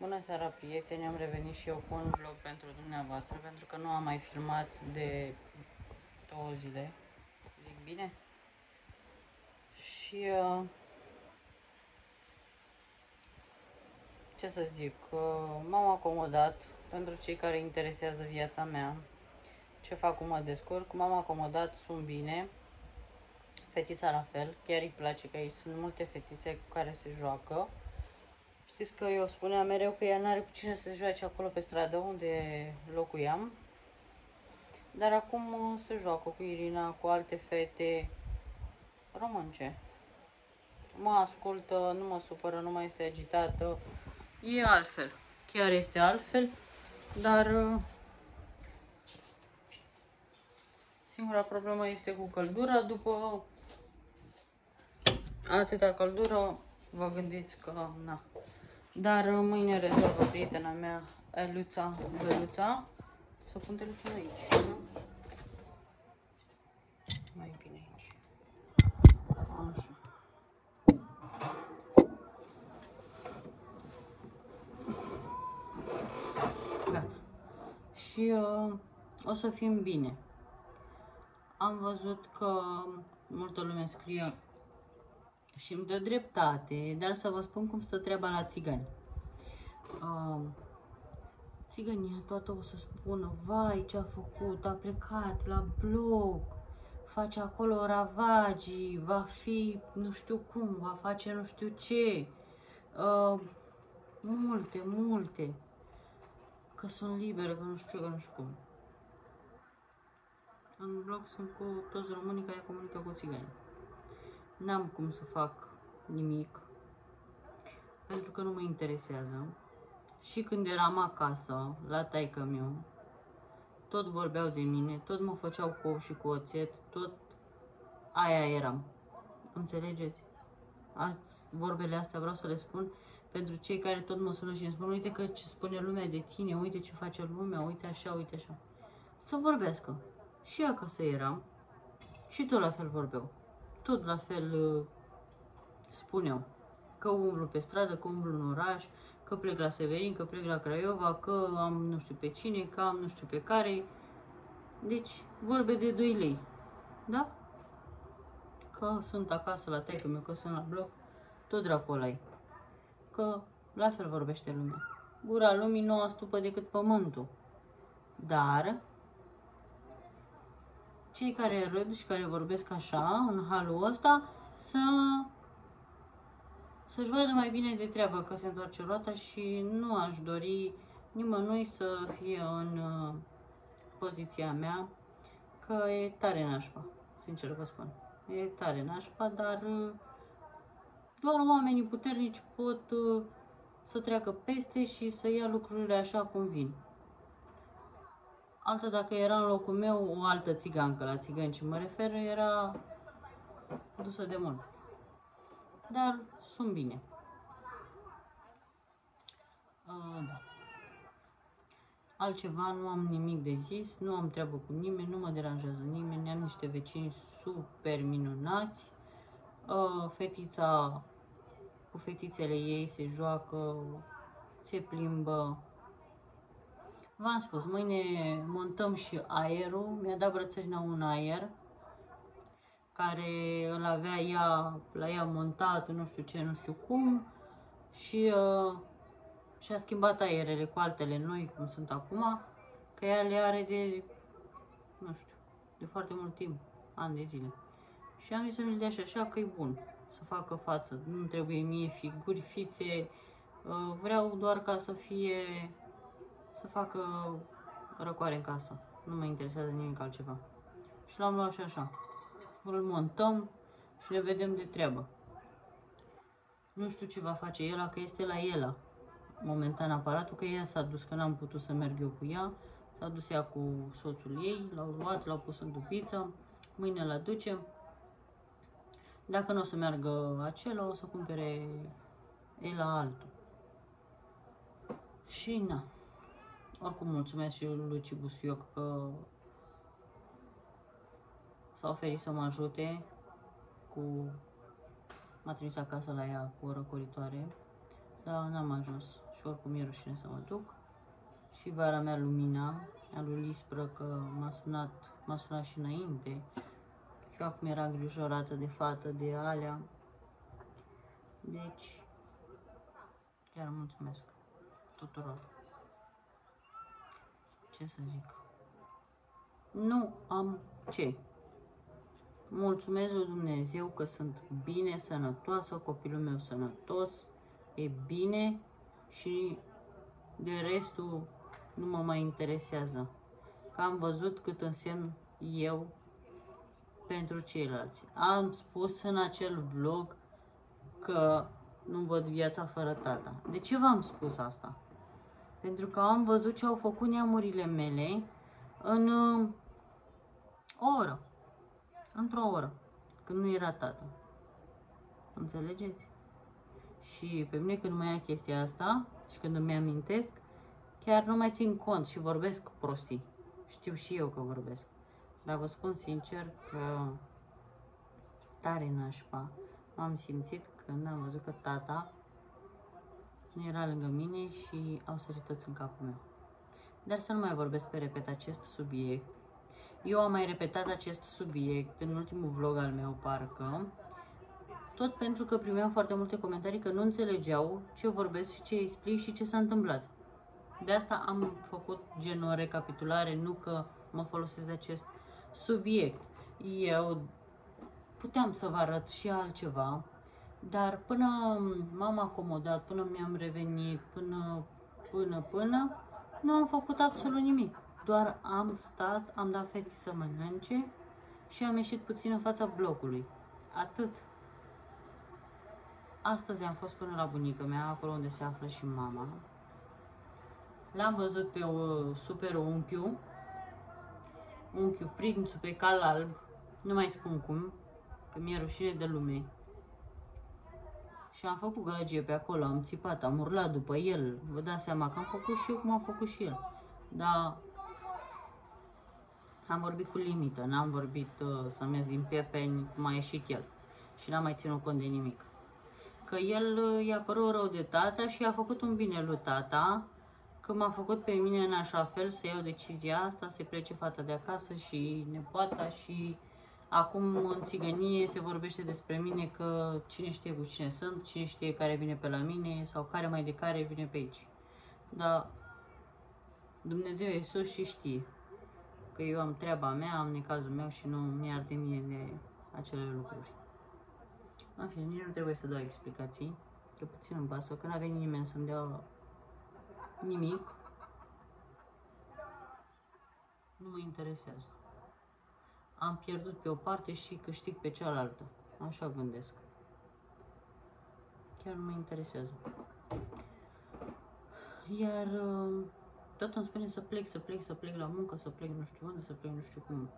Bună seara, prieteni! Am revenit și eu cu un vlog pentru dumneavoastră, pentru că nu am mai filmat de două zile. Zic bine? Și... Uh, ce să zic, uh, m-am acomodat pentru cei care interesează viața mea. Ce fac, cum mă descurc, m-am acomodat, sunt bine. Fetița la fel, chiar îi place că aici sunt multe fetițe cu care se joacă. Știți că eu spuneam mereu că ea n-are cu cine să se joace acolo pe stradă unde locuiam. Dar acum se joacă cu Irina, cu alte fete românce. Mă ascultă, nu mă supără, nu mai este agitată. E altfel. Chiar este altfel. Dar singura problemă este cu căldura. După atâta căldură, vă gândiți că na, dar uh, mâine rezolvă prietena mea, Eluța, Beluța. Să pun telefonul aici, nu? Mai bine aici. Așa. Gata. Și uh, o să fim bine. Am văzut că multă lume scrie și îmi dă dreptate, dar să vă spun cum stă treaba la țigani. Uh, țigănia toată o să spună, vai ce a făcut, a plecat la bloc, face acolo ravagii, va fi nu știu cum, va face nu știu ce. Uh, multe, multe. Că sunt liberă, că nu știu ce, că nu știu cum. În blog sunt cu toți românii care comunică cu țigani n-am cum să fac nimic pentru că nu mă interesează. Și când eram acasă, la taică meu, tot vorbeau de mine, tot mă făceau cu și cu oțet, tot aia eram. Înțelegeți? Ați, vorbele astea vreau să le spun pentru cei care tot mă sună și îmi spun, uite că ce spune lumea de tine, uite ce face lumea, uite așa, uite așa. Să vorbească. Și acasă eram și tot la fel vorbeau tot la fel uh, spuneau că umblu pe stradă, că umblu în oraș, că plec la Severin, că plec la Craiova, că am nu știu pe cine, că am nu știu pe care. Deci, vorbe de 2 lei. Da? Că sunt acasă la taică meu, că sunt la bloc, tot dracu ăla Că la fel vorbește lumea. Gura lumii nu astupă decât pământul. Dar cei care râd și care vorbesc așa, în halul ăsta, să să-și vadă mai bine de treabă că se întoarce roata și nu aș dori nimănui să fie în uh, poziția mea, că e tare nașpa, sincer vă spun. E tare nașpa, dar uh, doar oamenii puternici pot uh, să treacă peste și să ia lucrurile așa cum vin. Altă dacă era în locul meu o altă țigancă, la țigani ce mă refer, era dusă de mult. Dar sunt bine. Uh, da. Altceva, nu am nimic de zis, nu am treabă cu nimeni, nu mă deranjează nimeni, am niște vecini super minunați. Uh, fetița cu fetițele ei se joacă, se plimbă, V-am spus, mâine montăm și aerul. Mi-a dat brățărina un aer care îl avea ea, la ea montat, nu știu ce, nu știu cum. Și uh, și-a schimbat aerele cu altele noi, cum sunt acum, că ea le are de, nu știu, de foarte mult timp, ani de zile. Și am zis să mi-l dea și așa că e bun, să facă față. Nu trebuie mie figuri, fițe, uh, vreau doar ca să fie să facă răcoare în casă. Nu mă interesează nimic altceva. Și l-am luat și așa. Îl montăm și le vedem de treabă. Nu știu ce va face el, că este la el momentan aparatul, că ea s-a dus, că n-am putut să merg eu cu ea. S-a dus ea cu soțul ei, l-au luat, l-au pus în dupiță, mâine la ducem. Dacă nu o să meargă acela, o să cumpere el la altul. Și na. Oricum mulțumesc și lui Luci Busuioc că s-a oferit să mă ajute cu... M-a trimis acasă la ea cu o răcoritoare, dar n-am ajuns și oricum e rușine să mă duc. Și vara mea Lumina, a lui Lispră, că m-a sunat, m-a sunat și înainte. Și acum era îngrijorată de fată, de alea. Deci, chiar mulțumesc tuturor. Ce să zic? Nu am ce. Mulțumesc lui Dumnezeu că sunt bine, sănătoasă, copilul meu sănătos, e bine și de restul nu mă mai interesează. Că am văzut cât însemn eu pentru ceilalți. Am spus în acel vlog că nu văd viața fără tata. De ce v-am spus asta? Pentru că am văzut ce au făcut neamurile mele în uh, o oră. Într-o oră. Când nu era tata. Înțelegeți? Și pe mine când mai ia chestia asta și când îmi amintesc, chiar nu mai țin cont și vorbesc prostii. Știu și eu că vorbesc. Dar vă spun sincer că tare nașpa m-am simțit când am văzut că tata nu era lângă mine și au sărit toți în capul meu. Dar să nu mai vorbesc pe repet acest subiect. Eu am mai repetat acest subiect în ultimul vlog al meu, parcă, tot pentru că primeam foarte multe comentarii că nu înțelegeau ce vorbesc și ce explic și ce s-a întâmplat. De asta am făcut gen o recapitulare, nu că mă folosesc de acest subiect. Eu puteam să vă arăt și altceva, dar până m-am acomodat, până mi-am revenit, până, până, până, nu am făcut absolut nimic. Doar am stat, am dat fetii să mănânce și am ieșit puțin în fața blocului. Atât. Astăzi am fost până la bunica mea, acolo unde se află și mama. L-am văzut pe o super unchiu, unchiu prințul pe cal alb, nu mai spun cum, că mi-e rușine de lume. Și am făcut gălăgie pe acolo, am țipat, am urlat după el. Vă dați seama că am făcut și eu cum am făcut și el. Dar am vorbit cu limită, n-am vorbit uh, să merg din piepeni cum a ieșit el. Și n-am mai ținut cont de nimic. Că el uh, i-a părut rău de tata și a făcut un bine lui tata, că m-a făcut pe mine în așa fel să iau decizia asta, să plece fata de acasă și nepoata și Acum în țigănie se vorbește despre mine că cine știe cu cine sunt, cine știe care vine pe la mine sau care mai de care vine pe aici. Dar Dumnezeu e sus și știe că eu am treaba mea, am necazul meu și nu mi-ar de mie de acele lucruri. În fine, nici nu trebuie să dau explicații, că puțin îmi pasă, că n-a venit nimeni să-mi dea nimic, nu mă interesează am pierdut pe o parte și câștig pe cealaltă. Așa gândesc. Chiar nu mă interesează. Iar uh, tot îmi spune să plec, să plec, să plec la muncă, să plec nu știu unde, să plec nu știu cum.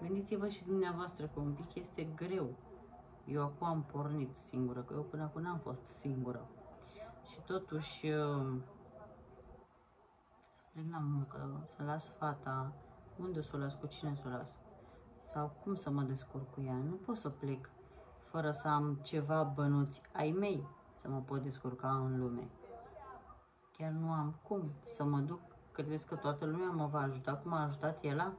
Gândiți-vă și dumneavoastră că un pic este greu. Eu acum am pornit singură, că eu până acum n-am fost singură. Și totuși uh, să plec la muncă, să las fata, unde să o las, cu cine să o las sau cum să mă descurc cu ea. Nu pot să plec fără să am ceva bănuți ai mei să mă pot descurca în lume. Chiar nu am cum să mă duc. Credeți că toată lumea mă va ajuta cum a ajutat el?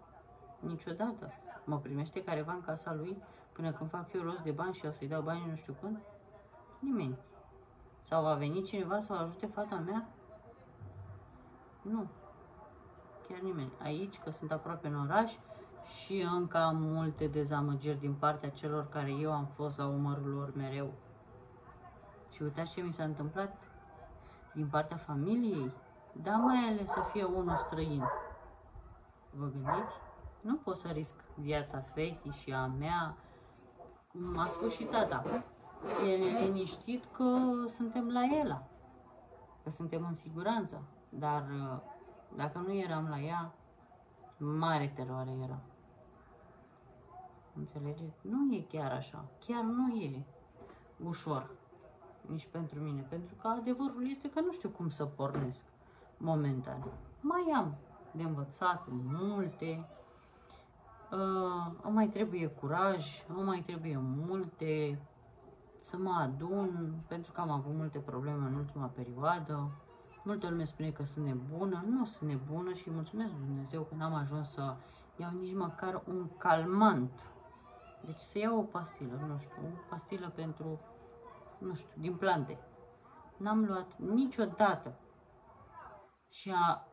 Niciodată. Mă primește careva în casa lui până când fac eu rost de bani și o să-i dau banii nu știu când? Nimeni. Sau va veni cineva să o ajute fata mea? Nu. Chiar nimeni. Aici, că sunt aproape în oraș, și încă am multe dezamăgiri din partea celor care eu am fost la umărul lor mereu. Și uitați ce mi s-a întâmplat din partea familiei, dar mai ales să fie unul străin. Vă gândiți? Nu pot să risc viața fetii și a mea, cum a spus și tata. El e liniștit că suntem la el, că suntem în siguranță, dar dacă nu eram la ea, mare teroare era. Înțelegeți? Nu e chiar așa. Chiar nu e ușor. Nici pentru mine. Pentru că adevărul este că nu știu cum să pornesc momentan. Mai am de învățat multe. Uh, îmi mai trebuie curaj, îmi mai trebuie multe să mă adun, pentru că am avut multe probleme în ultima perioadă. Multă lume spune că sunt nebună, nu sunt nebună și mulțumesc lui Dumnezeu că n-am ajuns să iau nici măcar un calmant. Deci să iau o pastilă, nu știu, o pastilă pentru, nu știu, din plante. N-am luat niciodată. Și a,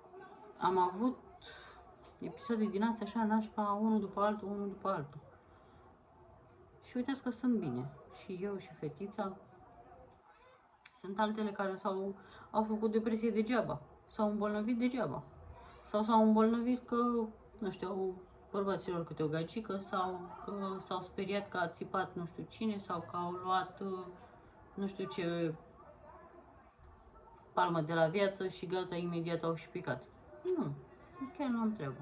am avut episoade din astea așa nașpa, unul după altul, unul după altul. Și uitați că sunt bine. Și eu și fetița. Sunt altele care s-au au făcut depresie degeaba. S-au îmbolnăvit degeaba. Sau s-au îmbolnăvit că, nu știu, au bărbaților câte o gagică sau că s-au speriat că a țipat nu știu cine sau că au luat nu știu ce palmă de la viață și gata, imediat au și picat. Nu, chiar nu am treabă.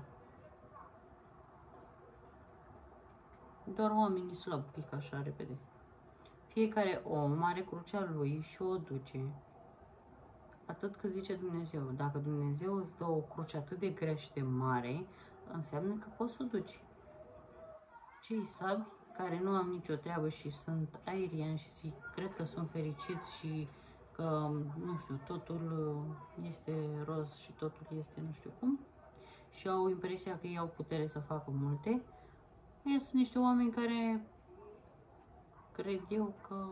Doar oamenii slab pică așa repede. Fiecare om are crucea lui și o duce atât cât zice Dumnezeu. Dacă Dumnezeu îți dă o cruce atât de grea și de mare, înseamnă că poți să o duci. Cei slabi, care nu am nicio treabă și sunt aerieni și zic, cred că sunt fericiți și că, nu știu, totul este roz și totul este nu știu cum, și au impresia că ei au putere să facă multe, ei sunt niște oameni care cred eu că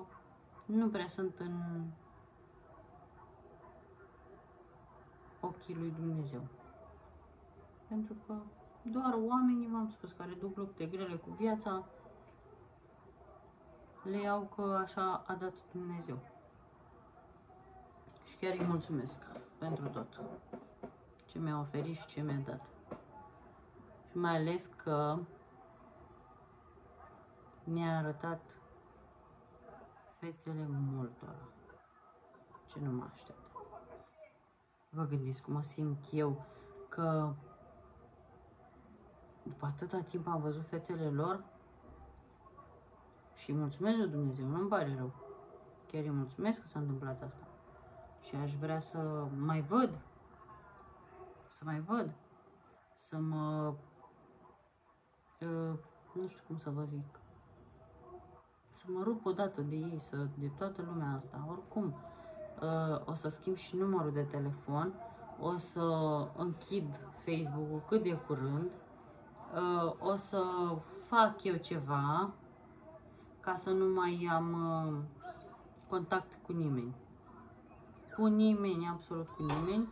nu prea sunt în ochii lui Dumnezeu. Pentru că doar oamenii, v-am spus, care duc lupte grele cu viața, le iau că așa a dat Dumnezeu. Și chiar îi mulțumesc pentru tot ce mi-a oferit și ce mi-a dat. Și mai ales că mi-a arătat fețele multora ce nu mă aștept. Vă gândiți cum mă simt eu că după atâta timp am văzut fețele lor și mulțumesc lui Dumnezeu, nu-mi pare rău. Chiar îi mulțumesc că s-a întâmplat asta. Și aș vrea să mai văd, să mai văd, să mă, uh, nu știu cum să vă zic, să mă rup odată de ei, să, de toată lumea asta. Oricum, uh, o să schimb și numărul de telefon, o să închid Facebook-ul cât de curând, uh, o să fac eu ceva ca să nu mai am uh, contact cu nimeni. Cu nimeni, absolut cu nimeni,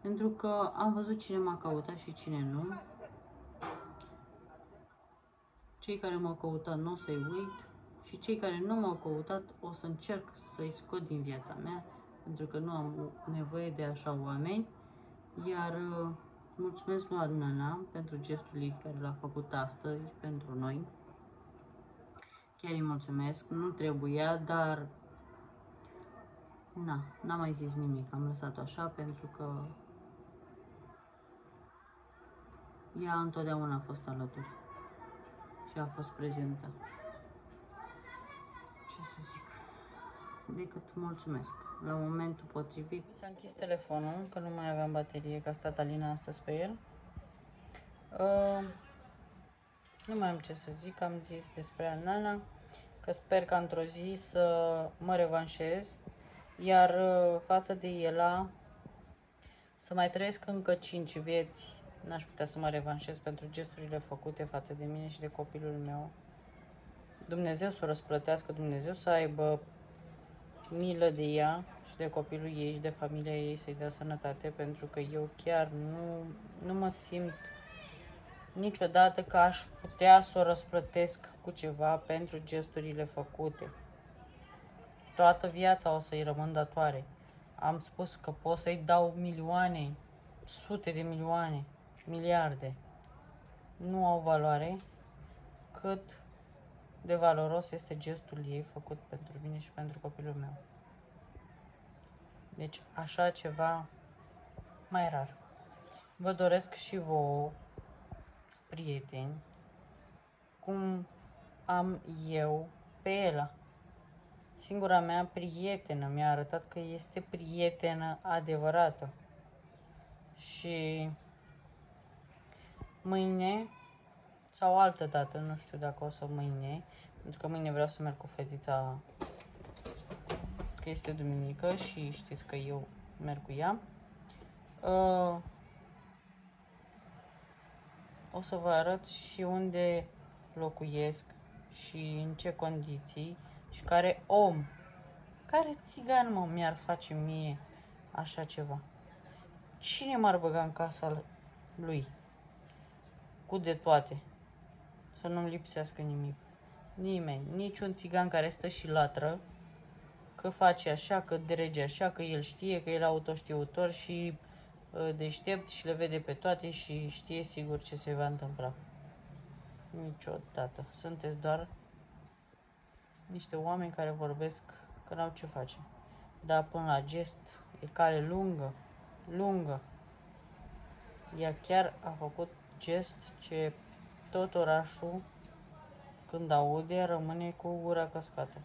pentru că am văzut cine m-a căutat și cine nu. Cei care m-au căutat nu o să-i uit, și cei care nu m-au căutat o să încerc să-i scot din viața mea, pentru că nu am nevoie de așa oameni. Iar uh, mulțumesc lui Adnana pentru gestul ei care l-a făcut astăzi pentru noi. Chiar îi mulțumesc, nu trebuia, dar na, n-am mai zis nimic, am lăsat-o așa pentru că ea întotdeauna a fost alături și a fost prezentă ce să zic, decât mulțumesc. La momentul potrivit s-a închis telefonul, că nu mai aveam baterie, că a stat Alina astăzi pe el. Uh, nu mai am ce să zic, am zis despre Alnana, că sper că într-o zi să mă revanșez, iar uh, față de Ela, să mai trăiesc încă 5 vieți, n-aș putea să mă revanșez pentru gesturile făcute față de mine și de copilul meu. Dumnezeu să o răsplătească, Dumnezeu să aibă milă de ea și de copilul ei și de familia ei să-i dea sănătate, pentru că eu chiar nu, nu mă simt niciodată că aș putea să o răsplătesc cu ceva pentru gesturile făcute. Toată viața o să-i rămân datoare. Am spus că pot să-i dau milioane, sute de milioane, miliarde. Nu au valoare cât de valoros este gestul ei făcut pentru mine și pentru copilul meu. Deci așa ceva mai rar. Vă doresc și vouă, prieteni, cum am eu pe Ela. Singura mea prietenă mi-a arătat că este prietenă adevărată. Și mâine sau altă dată, nu știu dacă o să mâine, pentru că mâine vreau să merg cu fetița, că este duminică și știți că eu merg cu ea. Uh, o să vă arăt și unde locuiesc și în ce condiții și care om, care țigan mă mi-ar face mie așa ceva. Cine m-ar băga în casa lui? Cu de toate. Să nu-mi lipsească nimic. Nimeni, niciun țigan care stă și latră, că face așa, că drege așa, că el știe, că el autoștiutor și uh, deștept și le vede pe toate și știe sigur ce se va întâmpla. Niciodată. Sunteți doar niște oameni care vorbesc că n-au ce face. Dar până la gest e cale lungă, lungă. Ea chiar a făcut gest ce tot orașul când aude rămâne cu gura căscată.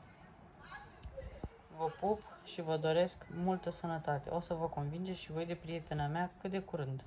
Vă pup și vă doresc multă sănătate. O să vă convinge și voi de prietena mea cât de curând.